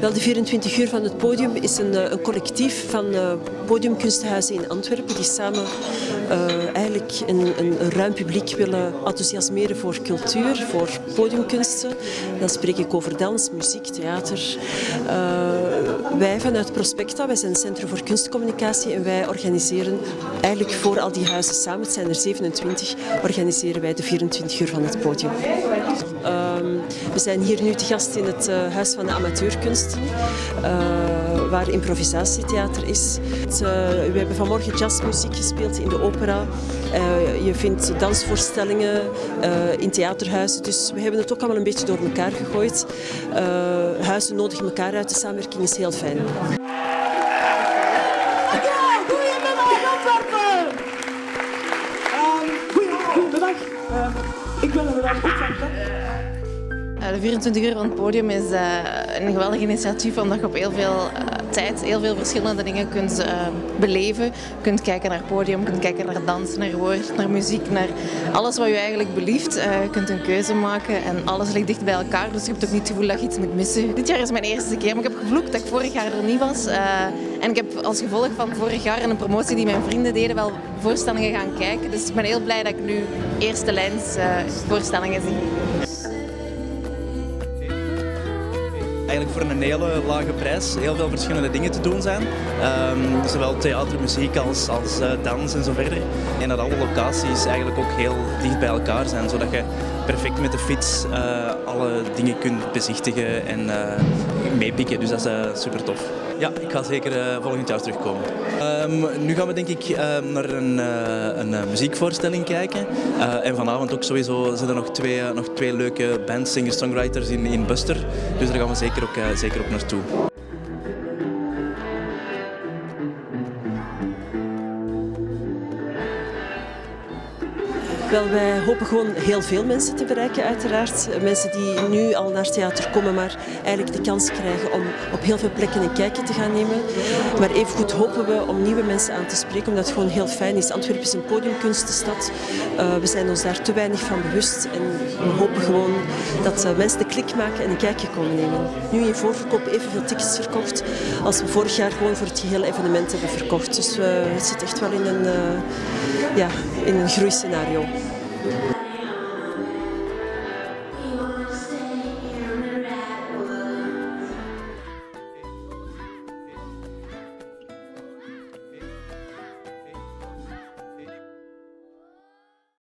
Wel, de 24 uur van het podium is een, eh, een collectief van uh, podiumkunsthuizen in Antwerpen die samen uh, eigenlijk een, een, een, ruim publiek willen enthousiasmeren voor cultuur, voor podiumkunsten. Dan spreek ik over dans, muziek, theater. wij vanuit Prospecta, wij zijn het Centrum voor Kunstcommunicatie en wij organiseren eigenlijk voor al die huizen samen, het zijn er 27, organiseren wij de 24 uur van het podium. Ehm, we zijn hier nu te gast in het Huis van de Amateurkunsten, uh, waar improvisatietheater is. Uh, we hebben vanmorgen jazzmuziek gespeeld in de opera. Uh, je vindt dansvoorstellingen in theaterhuizen. Dus we hebben het ook allemaal een beetje door elkaar gegooid. huizen nodigen elkaar uit. De samenwerking is heel fijn. Goedemiddag. Ook van de 24 uur van het podium is uh, een geweldig initiatief omdat je op heel veel uh, tijd heel veel verschillende dingen kunt uh, beleven. kunt kijken naar het podium, kunt kijken naar dans, naar woord, naar muziek, naar alles wat je eigenlijk belieft. je kunt een keuze maken en alles ligt dicht bij elkaar, dus je hebt ook niet het gevoel dat je iets moet missen. Dit jaar is mijn eerste keer, maar ik heb gevloekt dat ik vorig jaar er niet was. en ik heb als gevolg van vorig jaar en een promotie die mijn vrienden deden wel voorstellingen gaan kijken. Dus ik ben heel blij dat ik nu eerste lijns voorstellingen zie. Eigenlijk voor een hele lage prijs heel veel verschillende dingen te doen zijn. Um, zowel theater, muziek als, uh, dans en zo verder. En dat alle locaties eigenlijk ook heel dicht bij elkaar zijn, zodat je perfect met de fiets uh, alle dingen kunt bezichtigen en uh, meepikken. Dus dat is super tof. Ja, ik ga zeker uh, volgend jaar terugkomen. Um, nu gaan we denk ik uh, naar een, uh, een muziekvoorstelling kijken. en vanavond ook sowieso zijn er nog twee, nog twee leuke bands, singer-songwriters in, in Buster. Dus daar gaan we zeker ook, zeker ook naartoe. Wel, wij hopen gewoon heel veel mensen te bereiken, uiteraard. Mensen die nu al naar theater komen, maar eigenlijk de kans krijgen om op heel veel plekken een kijkje te gaan nemen. Maar evengoed hopen we om nieuwe mensen aan te spreken, omdat het gewoon heel fijn is. Antwerpen is een podiumkunstenstad. Uh, we zijn ons daar te weinig van bewust. En we hopen gewoon dat uh, mensen de klik maken en een kijkje komen nemen. Nu in voorverkoop evenveel tickets verkocht als we vorig jaar gewoon voor het gehele evenement hebben verkocht. Dus uh, het zit echt wel in een, ja, in een groeiscenario. Thank you.